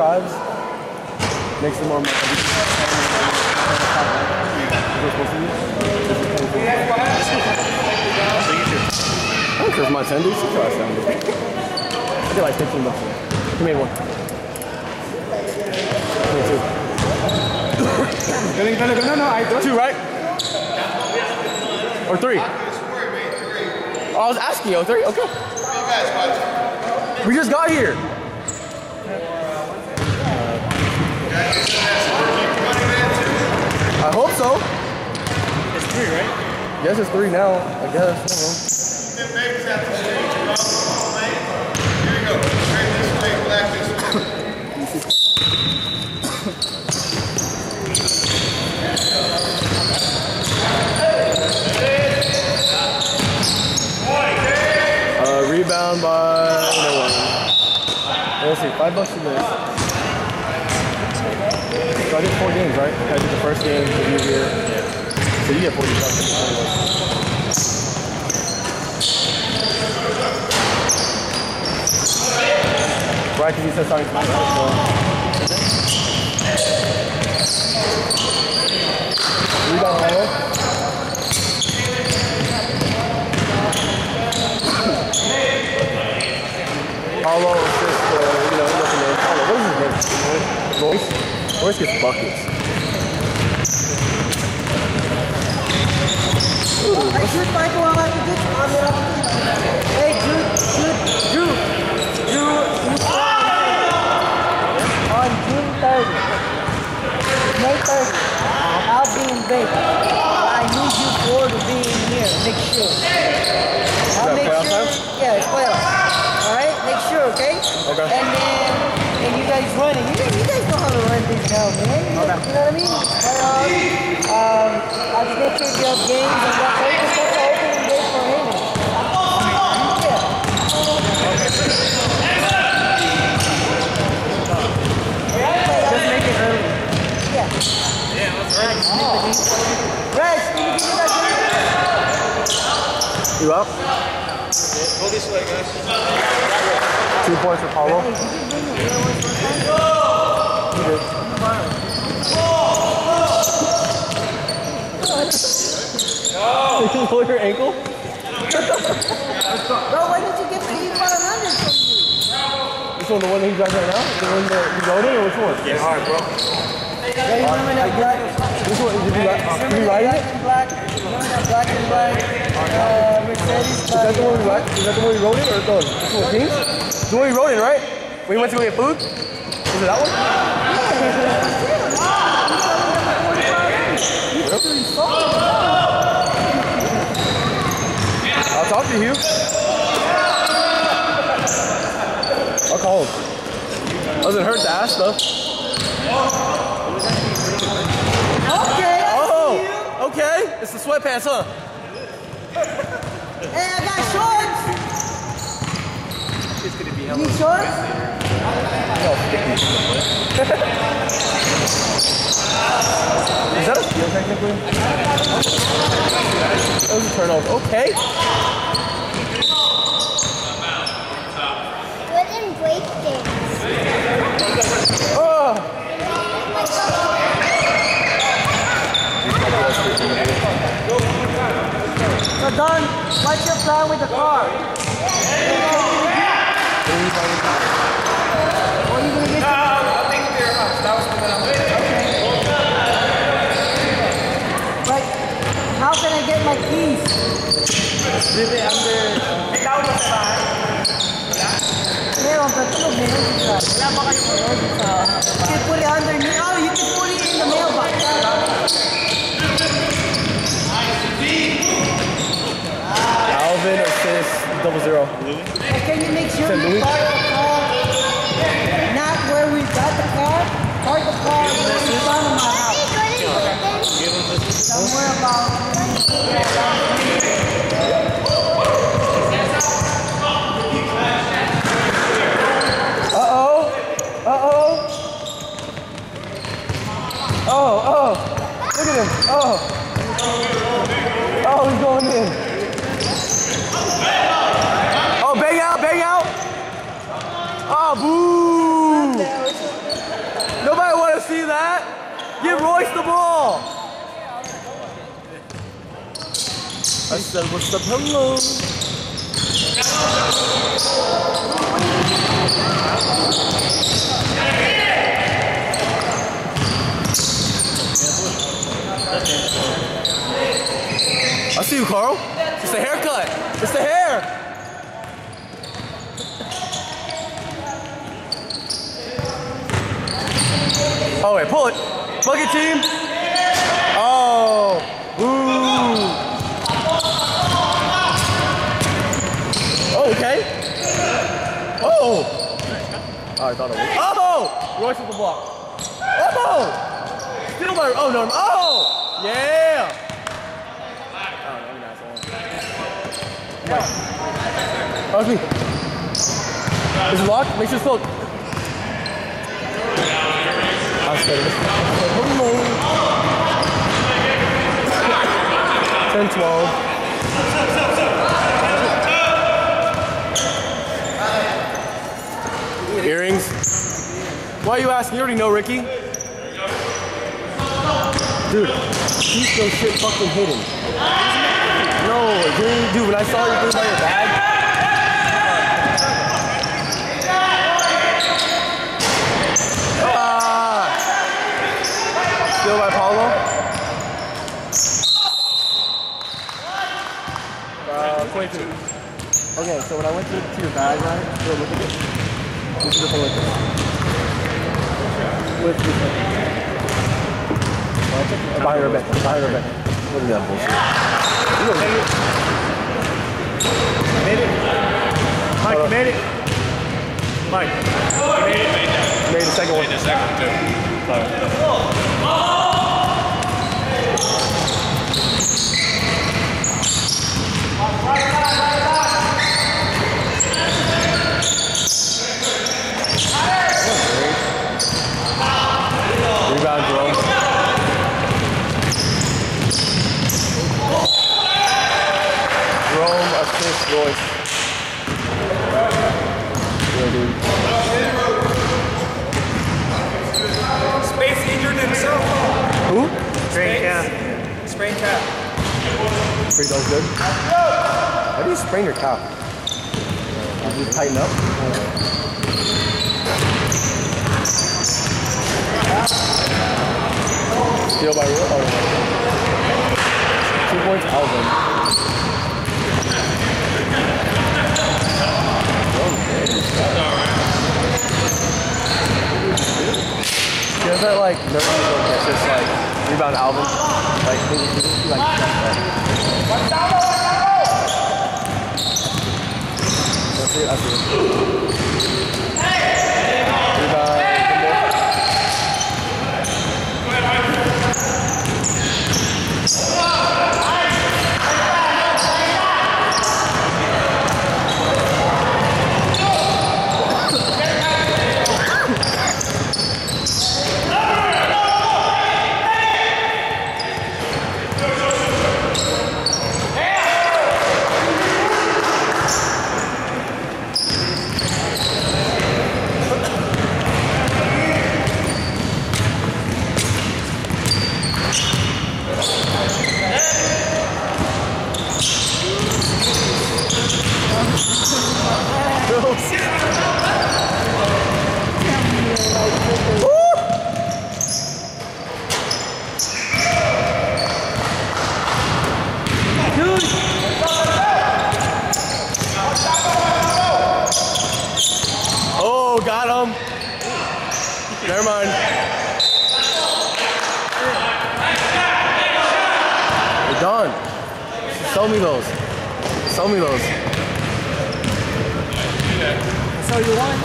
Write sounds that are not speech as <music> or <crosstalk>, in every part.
drives. Makes it more. I don't care if my 10 dudes. Try I get like 15 bucks. He made one. He made two. No, no, I don't. Two, right? Or three? Oh, I was asking you. Oh, three? Okay. We just got here. I hope so. It's three, right? Yes, it's three now. I guess. I don't know. Uh, rebound by no one. Let's see, five bucks to this. So I did four games, right? I did the first game, the new year. So you get 40 shots. Right, because he said something to me. Rebound by one. Paulo is just, uh, you know, looking at Paulo. What is his name? Royce? Royce gets buckets. Hey, shoot, Michael, I like on there. Hey, Drew, shoot, Drew, Drew, Drew. On June 30th, May 30th, I'll be in Vegas. I need you four to be in here. Make sure. I'll make sure. Yeah, it's playoff. All right, okay? Okay. And then, and you guys running. You guys, you guys know how to run things now, man. You know, you know what I mean? Playoffs. Um, um, I'll just make sure you have games and what open stuff to opening for him. Yeah. Just make it early. Yeah. Yeah, let's you give me that? You up? Go this way, guys. Two points for Paulo. You did. You pull your ankle? Bro, why did you get the E500 from you? Which one, the one that he drives right now? The one that you rode in, or which one? Get hard, bro. Yeah, you remember that black? Which one? Did you, ri- did you ride it? Black black. Remember that black and black uh? Is that the one we ride? Is that the one we rode in, or the one, Kings? The one we rode in, right? We went to go get food? Is it that one? I'll talk to you. I'll call him. Doesn't hurt to ask though. Okay, Oh, okay. It's the sweatpants, huh? Hey, I got shorts. You need shorts? Is that a steal technically? That was a turnover. Okay. Good in break games. Oh. So, Don, what's your plan with the car? What are you get? I'll take it there. That was the I'm Like, how can I get my keys? Meron, pero tulog meron siya. Wala ba kayo meron sa... You can put it underneath. Oh, you can put it in the mailbox. Alvin assist And can you make sure Said you Louis? park the car not where we got the car? Park the car in front of my house. Somewhere about... Uh-oh. Uh-oh. Oh, oh. Look at him. Oh. Oh, he's going in. Oh, bang out, bang out. Oh, boo. the ball. I said, what's up, hello? I see you, Carl. It's the haircut. It's the hair. Oh wait, pull it. Bucket team. Oh. Ooh. Oh, okay. Oh. Oh, I thought it was. Oh! Royce with the block. Oh! Still by. Oh no. Oh! Yeah. Oh, no, I'm. Is it locked? Make sure it's closed. I said it. 10, 12. Why are you asking? You already know, Ricky. Dude, keep those shit fucking hidden. No, dude, dude, when I saw you thing by your bag, Ah! By Paulo? Uh, 22. Okay, so when I went to, to your bag, right? Here, look at this. This is the thing with this. With. Oh, it's okay. Behind her. Behind her bed. Look at that bullshit. Made it. Mike, you made it. Mike, made it. made the second one. The second two. Rebound, Jerome. Jerome assist Royce. Yeah, dude. Space injured himself. Who? Sprain calf. Sprain calf. Pretty does good. How do you sprain your calf? You tighten up? Steal by Will? Oh. Two points, Alvin. He has that like nervous look that's just like rebound Alvin. Like, like, That's it, that's it. Rebound, Kimball. Oh, got him. Never mind. We're done. Sell me those. Sell me those. So you won?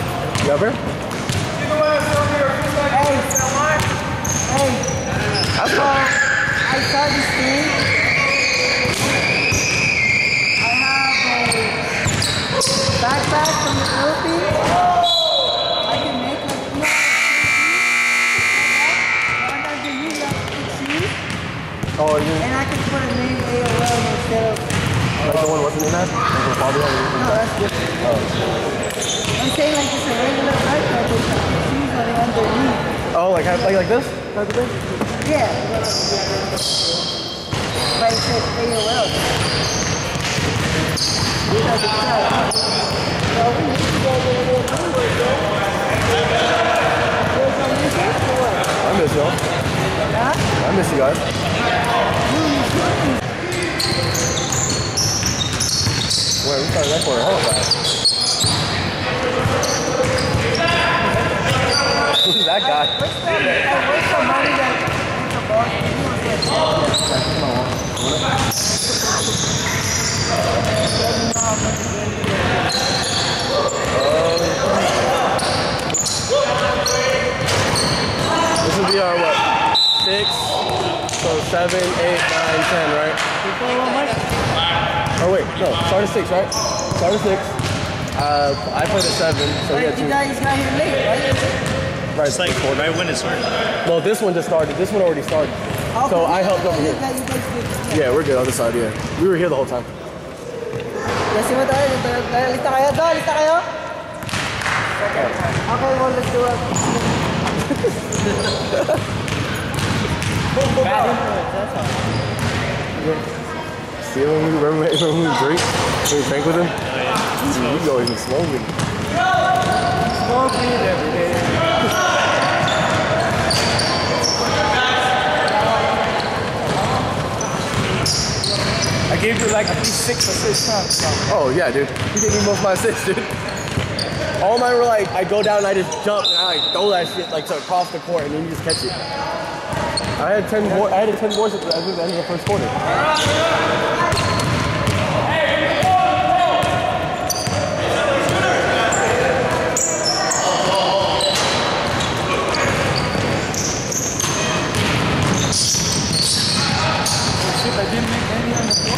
You ever? Hey, hey, So. I saw this thing. I have a backpack from the Philippines. I can make like, you know, sometimes they use that cheese, Oh, you and I can put a name AOL instead of, oh, like the one wasn't in that? Like the father no, that's different. Oh, I'm saying like just a regular backpack with cheese on it underneath. Oh, like like like this type of thing? Yeah. But he said AOL. You know the time. So we need to go over there and do it, bro. There's no music or what? I miss y'all. Huh? I miss you guys. Wait, we started that a hell fast. Who's that guy? This would be our what? Six, so seven, eight, nine, ten, right? Oh wait, no, start at six, right? Start at six. Uh, I played at seven, so we got two. guys got here late, right? Right, It's like right when it started. well, this one just started. This one already started. So I helped over here. guys, you guys did. Yeah, we're good on this side. Yeah, we were here the whole time. Yes, mo tayo. Lista kayo? Do, lista kayo? Okay. Okay, well, let's do it. <laughs> Bad influence, that's all. See when we remember, remember when we drink, when we drank with him. Oh, Dude, we always been smoking. Smoke every day. I gave you like at least six assists, huh? So. Oh yeah, dude. He gave me most of my assists, dude. All mine were like, I go down and I just jump and I like throw that shit like to across the court and then you just catch it. I had ten more. I had a ten boards at the end of the first quarter. Shit, I didn't make any on the floor.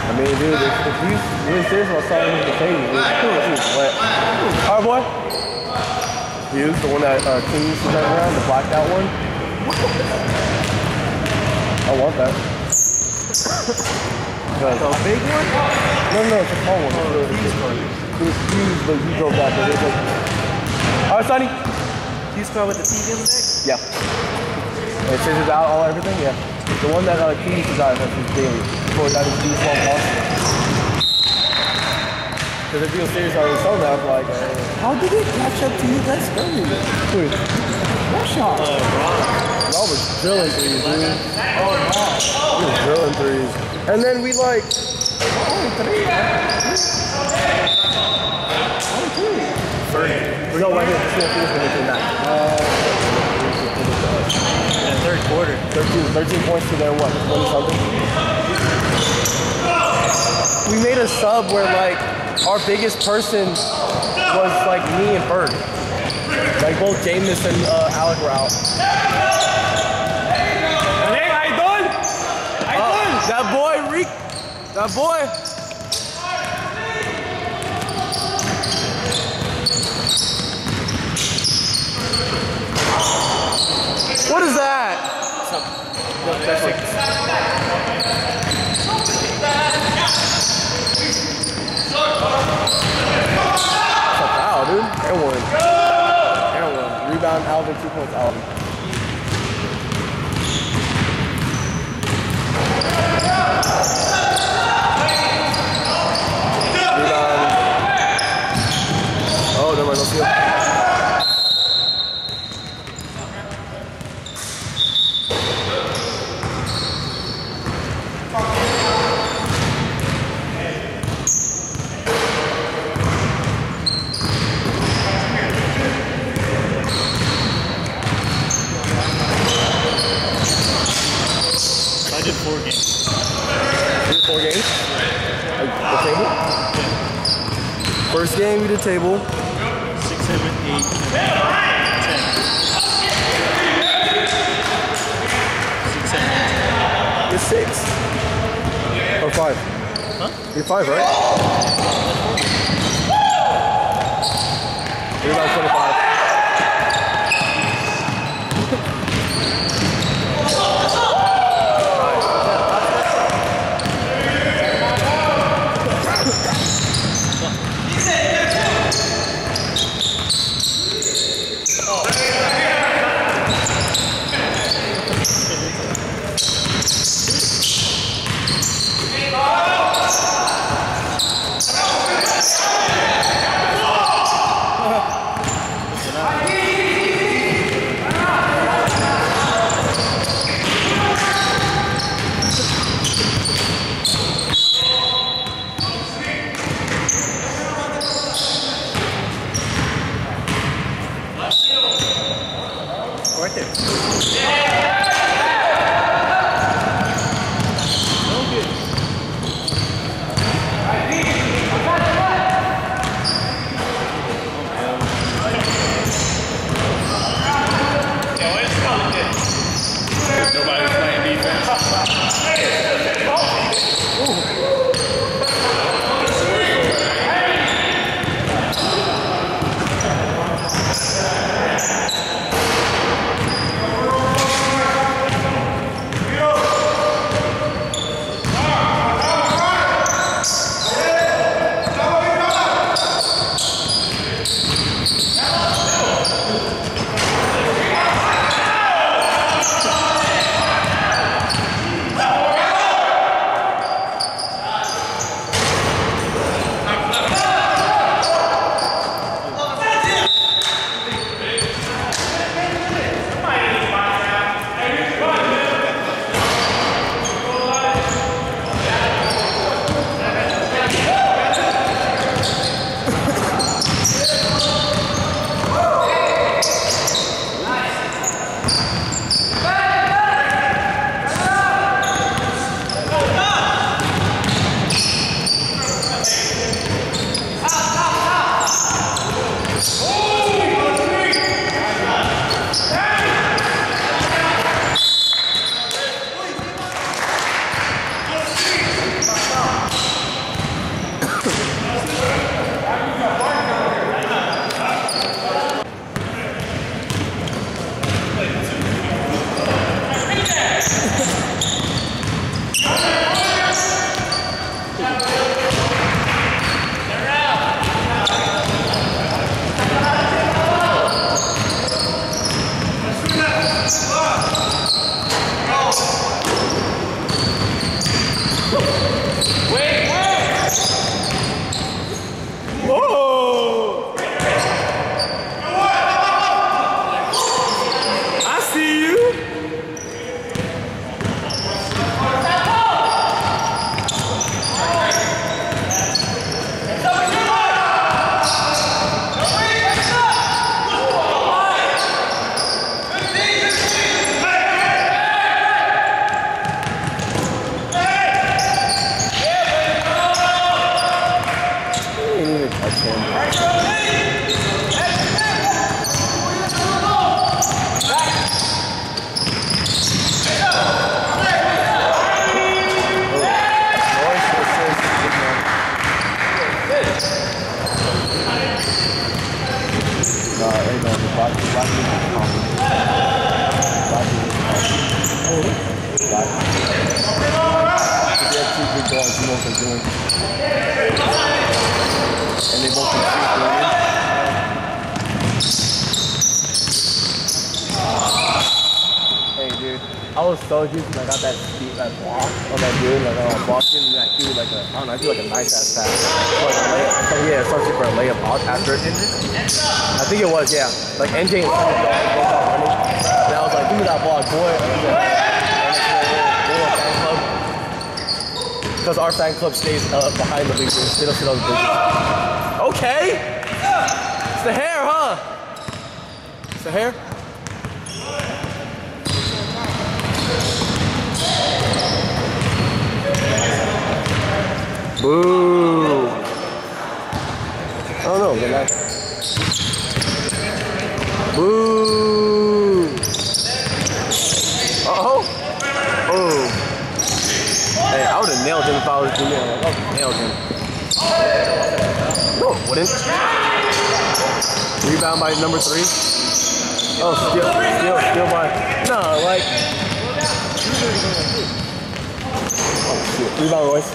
I mean, dude, if, he's really serious about starting with the table, dude, he was wet. Our boy? Was the one that uh, King used to drive around, the blacked out one. I want that. the big one? No, no, it's a small one. Was, it was huge, but he drove that. But it was like, all right, Sonny. He's car with the TV on the back? Yeah. It scissors out all everything, yeah. The one that uh, King used to drive, that's his daily. Before it got his D12 Monster. Because if he was serious on his own, I was like, uh, How did it catch up to you guys earlier? dude, What shot? I was drilling threes, dude. Oh, no. We was drilling threes. And then we like, oh, three. Thirty. No, right here. This is when we came back. In the third quarter. 13, 13 points to their what? 20 something? We made a sub where like our biggest person was like me and Bird. Like both Jameis and uh, Alec were out. Hey, I done! I Uh, that boy, Reek. That boy. What is that? It's a foul, dude. And one. And one. Rebound, Alvin, two points, Alvin. Rebound. Oh, never mind, no steal. I did four games. Did four games? Like, the table? Game, we table. Six, seven, eight, ten. Six, seven, eight. You're six. Or five. Huh? You're five, right? You're about 25. Think it was, yeah. Like NJ and Sonny got it, both. And I was like, give me that block, boy. Because our fan club stays uh, behind the bleachers. They don't sit on the bleachers. Okay. It's the hair, huh? It's the hair. Boo. I don't know. Boo. Uh oh. Oh. Hey, I would have nailed him if I was. Like, I would have nailed him. No, wouldn't. Rebound by number three. Oh, steal, steal, steal by. No, like. Oh. Rebound, Royce.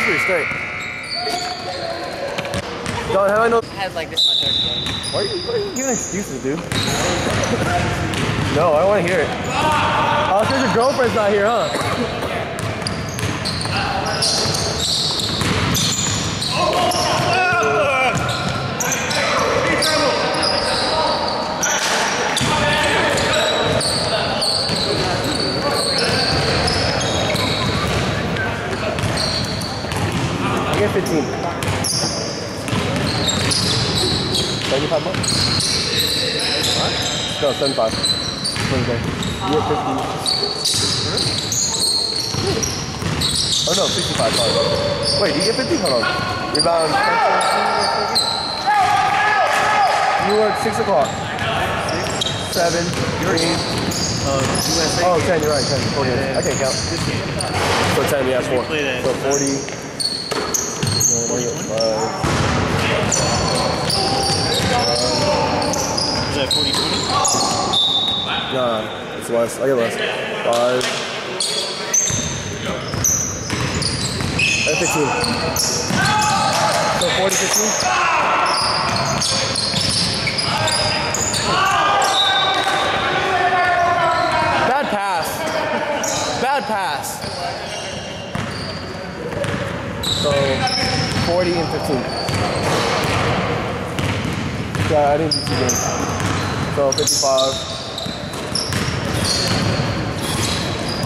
was pretty straight. Don, how do I know? I had like this much already. Why are you, why are you giving excuses, dude? no, I don't want to hear it. Oh, because your girlfriend's not here, huh? I get 15. 75 bucks? Oh, no, 75. Wednesday. You get 50. Oh no, 65, sorry. Wait, you get 50? Hold on. Rebound. You work 6 o'clock. 7, 3. Oh, 10, you're right, 10. 40. I can't count. So 10, yeah, 4. So 40. No, I get 5. Is that 40 20? Nah, it's less. I get less. Five. I have 15. So 40, 15? Bad pass. Bad pass. So 40 and 15. Yeah, I didn't do two games. So 55.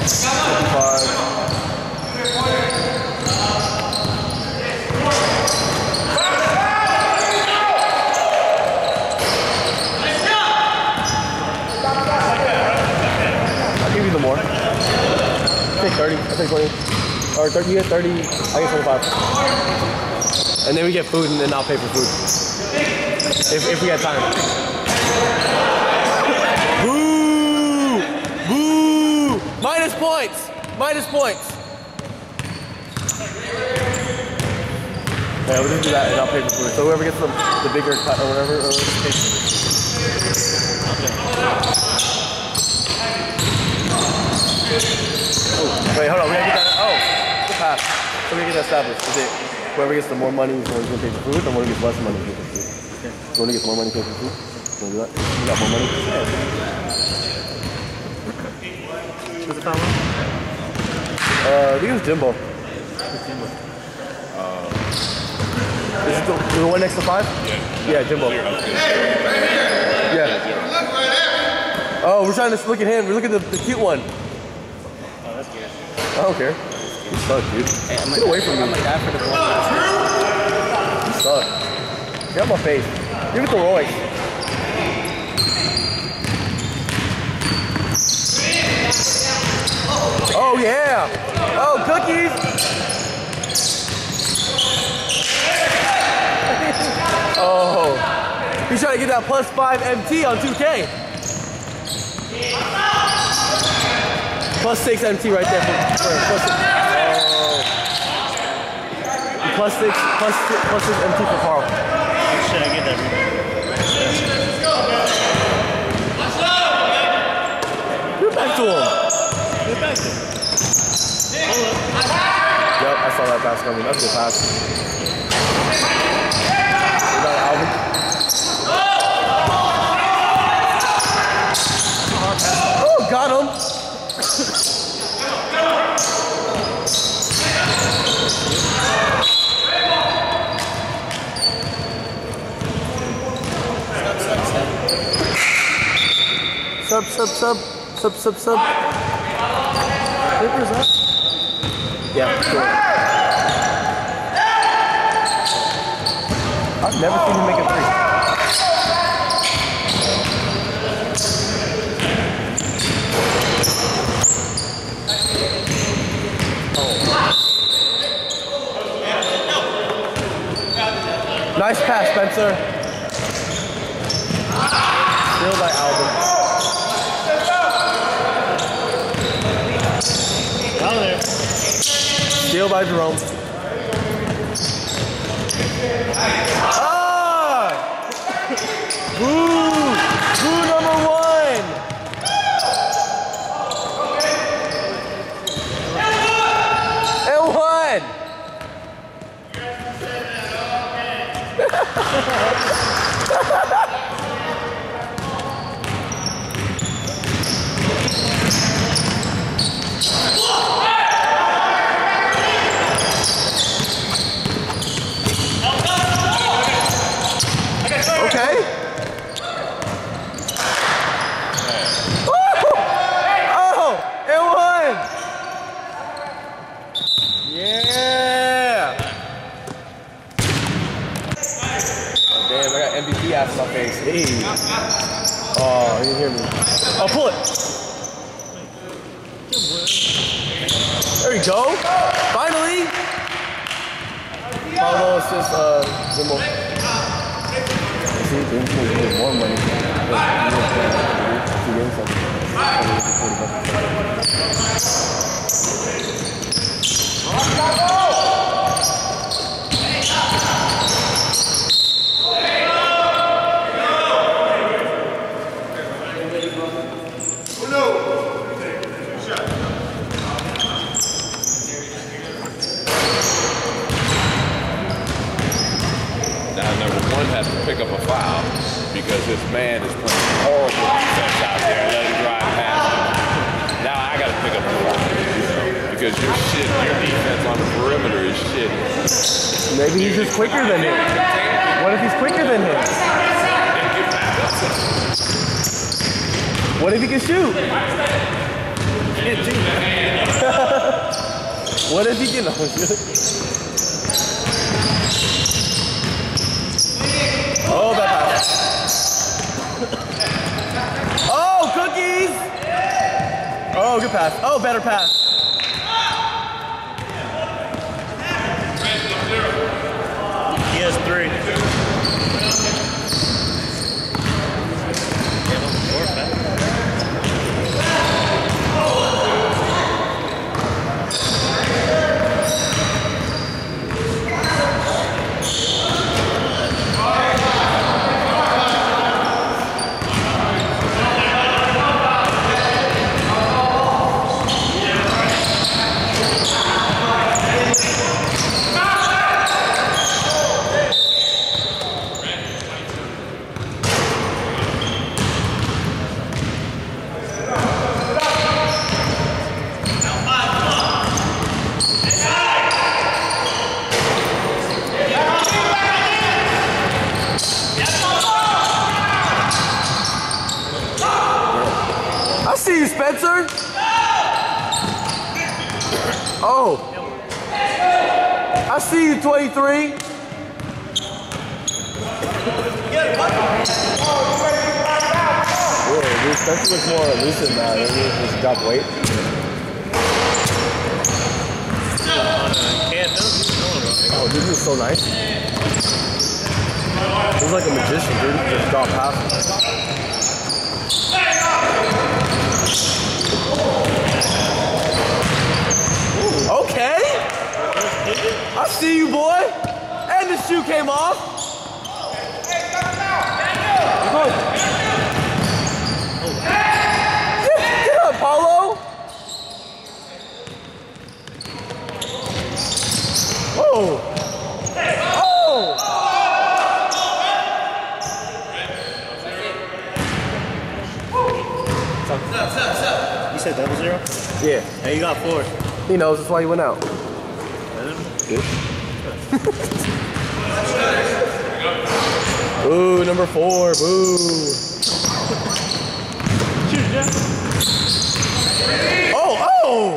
55. I'll give you the more. I take 30. I take 20. Or 30, you get 30. I get 25. And then we get food and then I'll pay for food. If, if we got time. Boo! Boo! Minus points! Minus points! Yeah, we'll just do that and I'll pay for food. So whoever gets the, the bigger cut or whatever, or Oh, wait, hold on. We gotta get that. Oh, the pass. So we gotta get that established. Is it whoever gets the more money is the one who's gonna pay for food, and the one who gets less money is gonna pay for food? The one who gets more money pays for food. You wanna do that? You got more money? What's the foul? Uh, I think it was Jimbo. Is it the, the one next to five? Yeah. Yeah, Jimbo. Yeah. Oh, we're trying to look at him. We're looking at the, the cute one. Oh, that's good. I don't care. You suck, dude. Get away from me. You suck. Get out my face. Give it to Roy. Oh yeah! Oh cookies! <laughs> oh, he's trying to get that plus five MT on 2K. Plus six MT right there for, for plus six. Oh. Plus six, plus six, plus six MT for Carl. Should I get that rebound? Give it back to him. Get back there. Yep, I saw that pass coming. That's a good pass. Sub, sub, sub, sub, sub, sub. Papers up. Yeah. I've never seen him make a three. Nice pass, Spencer. Still by Alvin. Steal by Jerome. Ah! Boo! Boo number one! And one! <laughs> Oh, you hear me. Oh, pull it. There you go. Finally. Follow assist, uh, symbol. See, they make more money. Nice. He's like a magician, dude. He just dropped half. Okay. I see you, boy. And the shoe came off. Good. Get, get up, Paulo. Oh. Oh. You said double zero? Yeah, Hey, you got four. He knows. That's why he went out. <laughs> Ooh, number four. Boo. Oh, oh.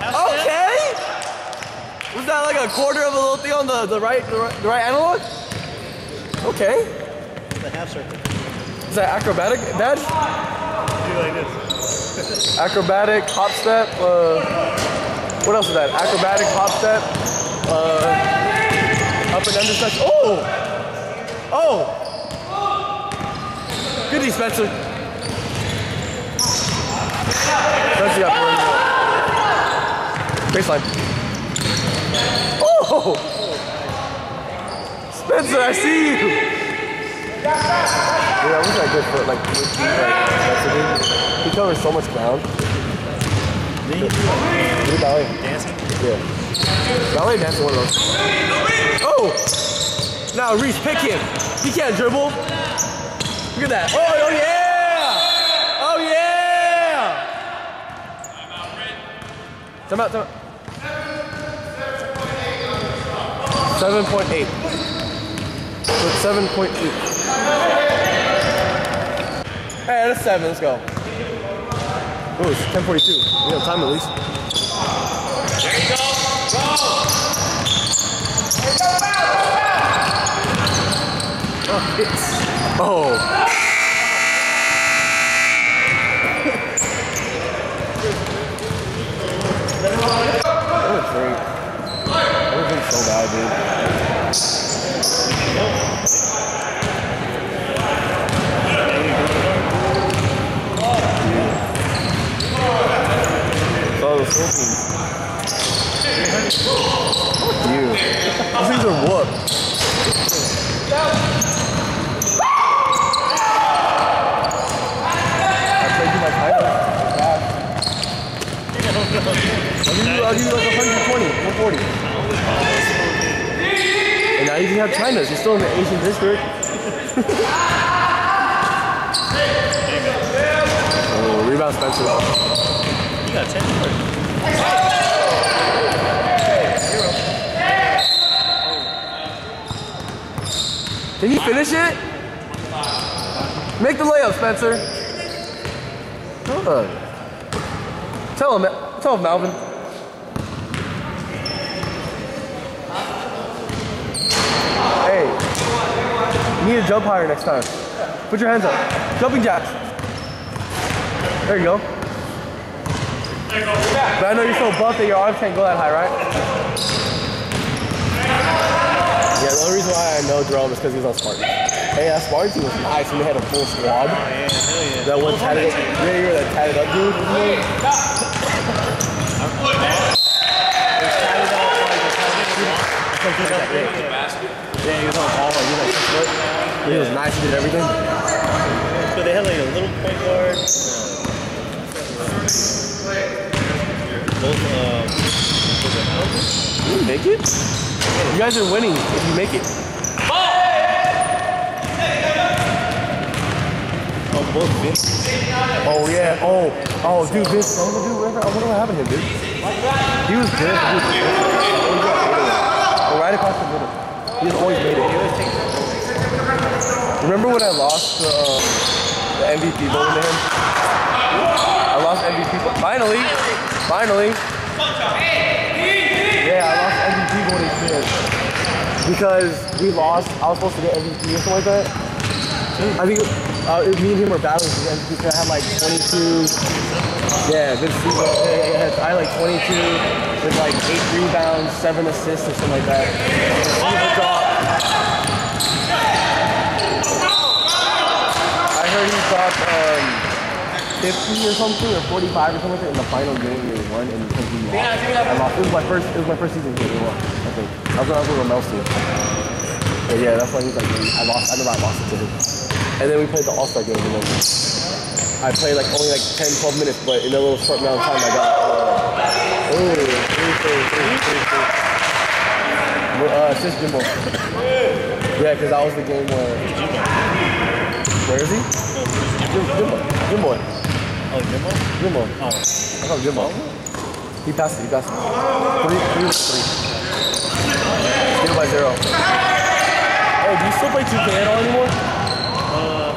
Okay. Was that like a quarter of a little thing on the, the right the right, the right analog? Okay. The half circle. Is that acrobatic badge? Do like this. <laughs> Acrobatic hop step. Uh, what else is that? Acrobatic hop step. Uh, up and under touch. Oh! Oh! Goodie, Spencer. Spencer got the Baseline. Oh! Spencer, I see you! Yeah, I wish I could put like, like Spencer did. He covers so much ground. Do ballet. dancing. Yeah. Ballet one of those. Oh! Now Reese, pick him. He can't dribble. Look at that. Oh, oh yeah! Oh yeah! Time out, time out. 7.8. So it's 7.8. Hey, that's 7. Let's go. Oh, it's 10.42. We have time at least. There you go. Oh. <laughs> That was great. That would so bad, dude. Oh, the Philippines. Fuck you. Those things are whooped. I played you my title. I'll give you, I'll give you like 120, 140. And now you can have China's. You're still in the Asian district. oh, rebound Spencer. You got 10 more. Can you finish it? Make the layup, Spencer. Good. Tell him, tell him, Malvin. Hey, you need to jump higher next time. Put your hands up. Jumping jacks. There you go. But I know you're so buff that your arms can't go that high, right? Yeah, the only reason why I know Jerome is because he was on Spartans. Hey, that Spartans team was nice when they had a full squad. Oh, yeah, hell yeah. That one tatted up, yeah, yeah, that tatted up dude. wasn't? Yeah, he was on ball, like, he was like six foot. He was nice, he did everything. So they had like a little point guard. Both, was? You make it? You guys are winning if you make it. Oh, both Vince. Oh yeah. Oh, oh, dude, Vince. Oh, dude, whatever. I wonder what happened to him, dude. He was good. He was good. Oh, right across the middle. He's always made it. Remember when I lost the, uh, the MVP vote to him? I lost MVP. vote. Finally, finally. Yeah, I lost MVP voting to him because we lost. I was supposed to get MVP or something like that. I think uh, me and him were battling for MVP because I had like 22. Yeah, Vince Steve, yeah, yeah, I had like 22 with like eight rebounds, seven assists or something like that. I heard he dropped um, 50 or something or 45 or something in the final game we won and because we lost. I lost. It was my first. It was my first season here. We won. I think. I was, I was with Ramel's team. But yeah, that's why he's like, I lost. I know I lost it to him. And then we played the All Star game and then I played like only like 10, 12 minutes, but in a little short amount of time I got. Uh, ooh, three, three, three, three, three. Uh, assist Jimbo. Yeah, because that was the game where. Where is he? Jim- Jimbo. Jimbo. Oh, Jimbo? Jimbo. Oh. I him Jimbo. He passed it. He passed it. Three, three, three. It by zero. Hey, do you still play 2K at all anymore? Uh,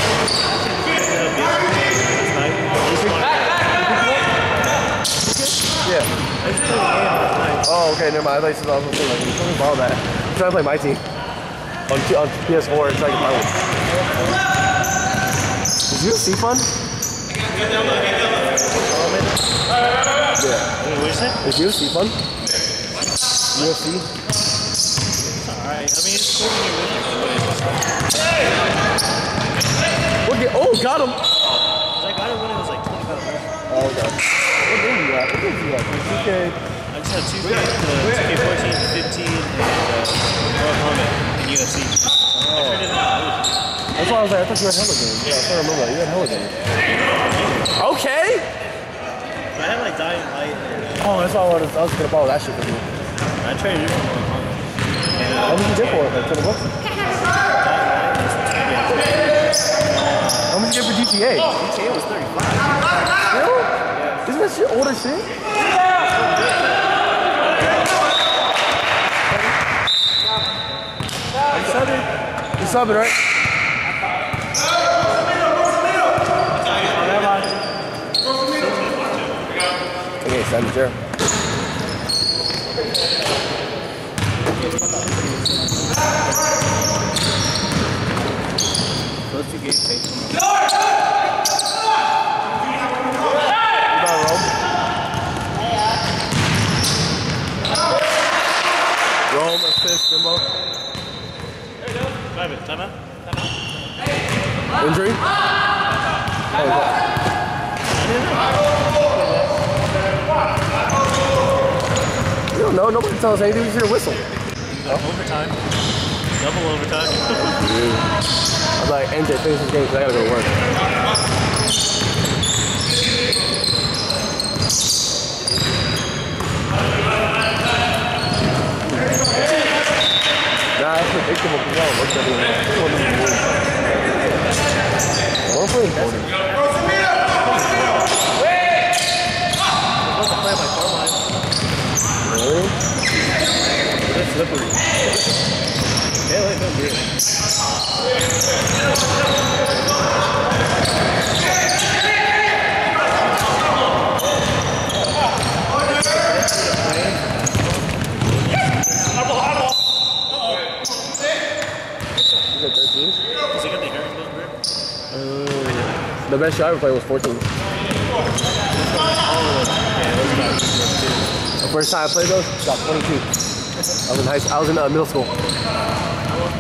Yeah. Oh, okay, never mind. I thought you said I was say like, me borrow that. I'm trying to play my team on, on PS4 it's like to my one. Is UFC fun? Yeah. What is it? Is UFC fun? UFC? Alright. I mean, it's cool when you're with your boys. Oh, got him. I got it when it was like 25 bucks. Oh, okay. What game you got? What game you got? 2K. I just had 2K, uh, 2K14, 15, and uh, Mortal Kombat, and UFC. I traded in all. That's why I was like, I thought you had hella games. Yeah, I still remember that. You had hella games. Okay. I had like dying light. Oh, that's all I was. I was gonna borrow that shit for you. I traded you for one. What did you get for it? Like, for the books? How much did you get for GTA? Oh, GTA was 35. Yeah. Isn't that shit older shit? Yeah. You subbing, right? Okay, send it there. Those two games take so much. You got Rome? Rome, assist, Nimmo. Time it, time out. Injury? You don't know. Nobody tell us anything. We just hear a whistle. Overtime. Double overtime. I'm like, NJ, finish this game because I gotta go to work. Nah, it's predictable because I don't work every day. We're playing Jordan. supposed to play my car line. Really? That's slippery. Yeah, like, no, weird. You got 13? Does he got the herringbone grip? The best shot I ever played was 14. First time I played those, got 22. I was in high school. I was in uh, middle school.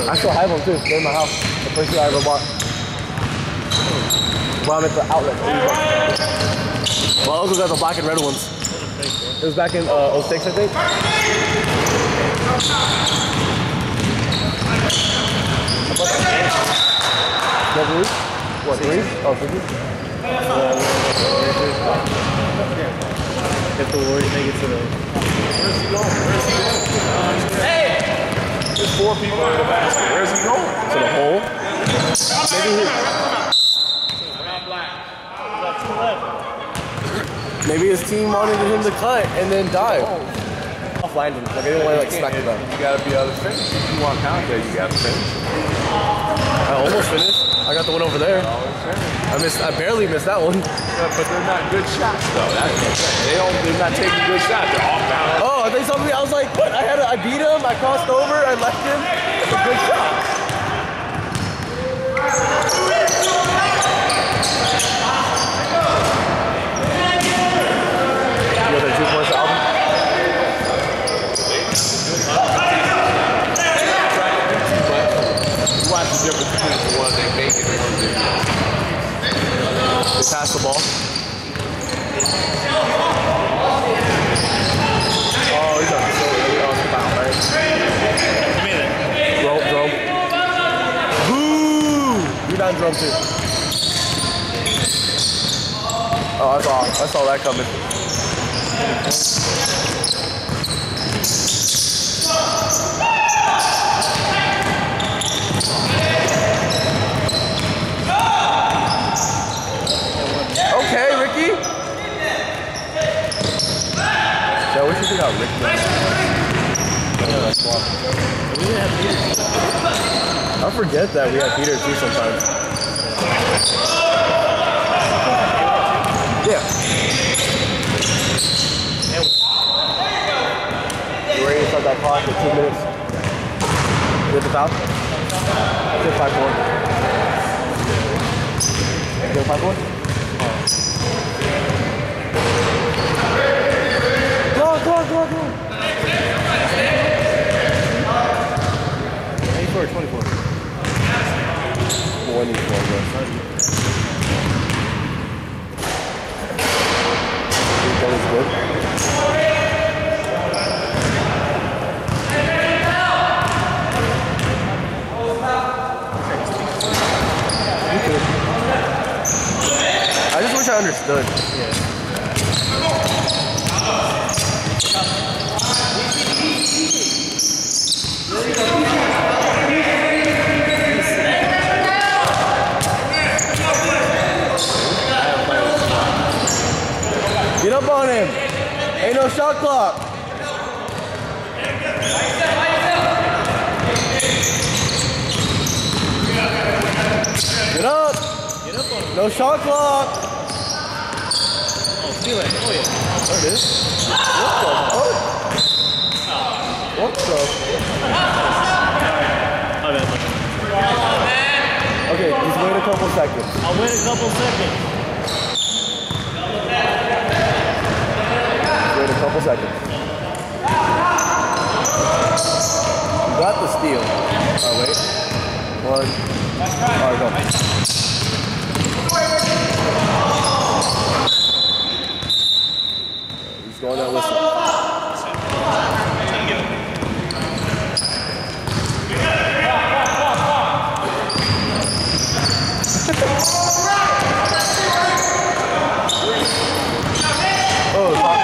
I still have them too. They're in my house. The first year I ever bought. Well, I'm at the outlet. Well, those got the black and red ones. It was back in uh, 06, I think. What, three? What, three? Oh, three? If the Warriors make it to the. Where's he going? Where's he going? Hey! There's four people in the basket. Where's he going? To the hole? Maybe he, maybe his team wanted him to cut and then dive. Off landing. Like, they didn't want to, like, smack him down. You gotta be able to finish. If you want contact, you gotta finish. I almost finished. I got the one over there. I missed. I barely missed that one. Yeah, but they're not good shots though. That's what I'm. They don't. They're not taking good shots. They're off balance. Oh, I think somebody. I was like, what? I had. A, I beat him. I crossed over. I left him. It's a good shot. You got that two points album? Watch the difference between the ones they make and the ones they make. They pass the ball. Oh, he's on the shoulder. On the foul, right? Give me that. Drum, drum. Boo! Rebound drum too. Oh, I saw, I saw that coming. Okay, Ricky. So we should figure out Ricky. Yeah, that's why. We didn't have Peters. I forget that we have Peter too sometimes. Yeah. You ready to that clock in two minutes? Get the foul? Four. Get five four? Go, go, go, go. 24, 24. One each one, yes. Think that is good. I just wish I understood. No shot clock. Get up. Get up. No shot clock. Oh, steal it. Oh, yeah. There it is. What the fuck? What the? My bad, my bad. Okay, just wait a couple seconds. I'll wait a couple seconds. Wait a couple seconds. Got the steal. Oh, wait. One. Alright, go. He's going that whistle. Oh, fuck.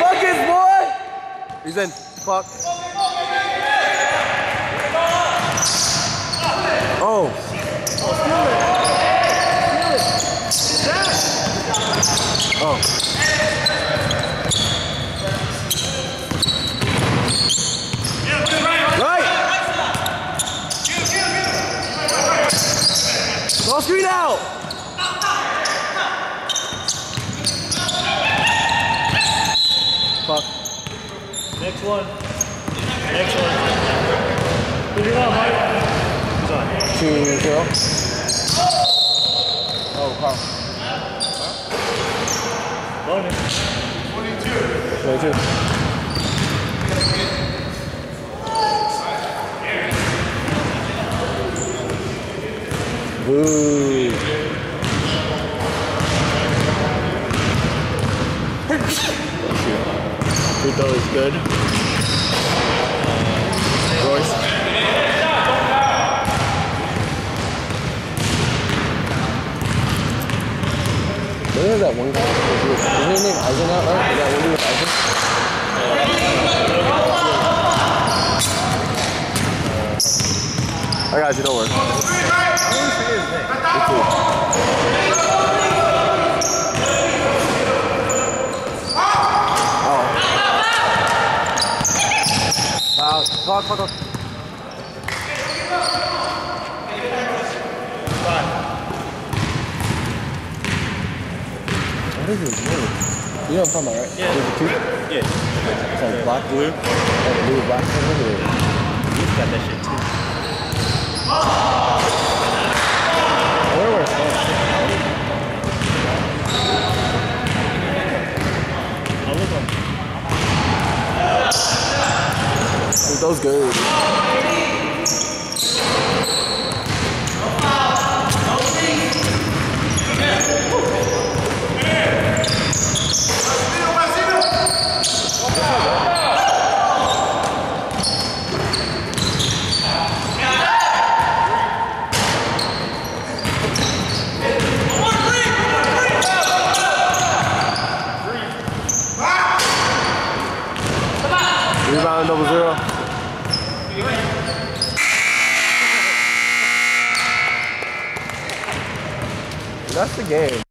Buckets, boy! He's in. Fuck. Oh. Oh. Right! Ball screen out! Fuck. Next one. Next one. Put it on, Mike. Who's on? Two zero. Oh, Carl. Bonus. Twenty-two. Boo. Free throw is good. Royce. Look at that one guy. Is his is his name Eisenhout, right? Is that one with Eisen? I got you, don't worry. Me too. Oh. Foul. Clock, clock, clock. What is his? You know what I'm talking about, right? Yeah. There's a two? Yeah. It's like black. Blue. Oh, blue, black. What is it? He's got that shit too. I wonder where it's from. I'll look on. Dude, those good. That's the game.